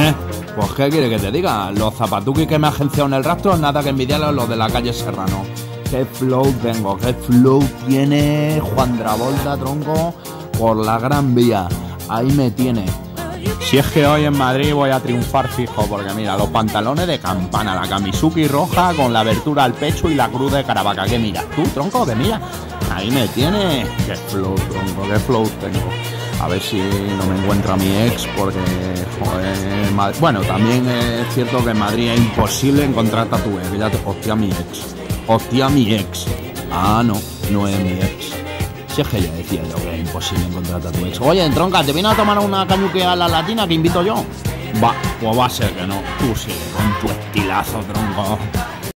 ¿Eh? Pues qué quiere que te diga, los zapatuquis que me agenciado en el rastro, nada que envidiar a los de la calle Serrano. Qué flow tengo, qué flow tiene Juan Travolta, tronco, por la gran vía. Ahí me tiene. Si es que hoy en Madrid voy a triunfar fijo, porque mira, los pantalones de campana, la kamisuki roja con la abertura al pecho y la cruz de Caravaca. ¿Qué mira? ¿Tú, tronco? ¿Qué mira? Ahí me tiene. Qué flow, tronco, qué flow tengo. A ver si no me encuentro a mi ex, porque, joder, Bueno, también es cierto que en Madrid es imposible encontrar tatuajes. Te, hostia, mi ex. Hostia, mi ex. Ah, no, no es mi ex. Si es que ya decía yo que es imposible encontrar a tu ex. Oye, tronca, ¿te vienes a tomar una cañuque a la latina que invito yo? Va, pues va a ser que no. Tú sigue con tu estilazo, tronco.